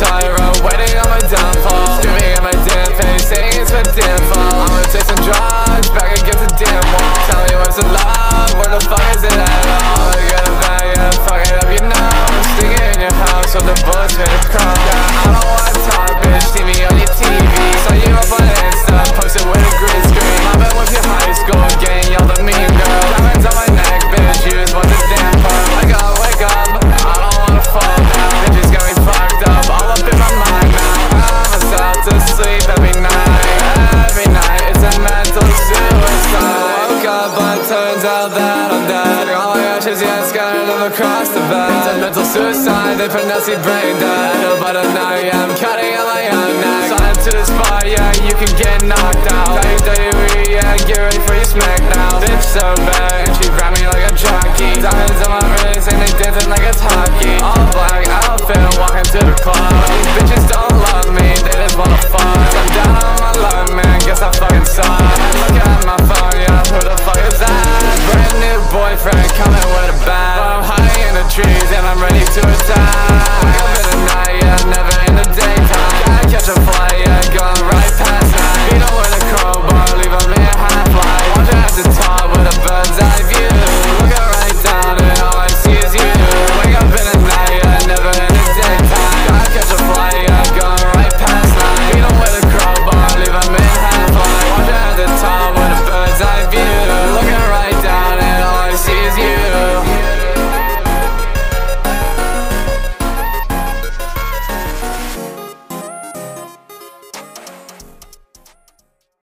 Tired of Waiting on my downfall? Screaming in my damn face Saying it's my damn fault. I'ma take some drugs Back against the damn wall Tell me what's in love Where the fuck is it at all? You got a bag, fuck it up, you know. It in your house With the bullets made of wake up, but turns out that I'm dead. All my ashes, yeah, scattered all across the bed. Mental suicide, they pronounce me brain dead. But I know, yeah, I'm cutting out my own neck. Signed to the spot, yeah, you can get knocked out. WWE, yeah, get ready for your smackdown. Bitch so bad, and she grabbed me like a jockey. Diamonds on my wrist, and they dancing like it's hockey. All black outfit, walking to the club. These bitches don't boyfriend coming with a bag I'm high in the trees and I'm ready to attack.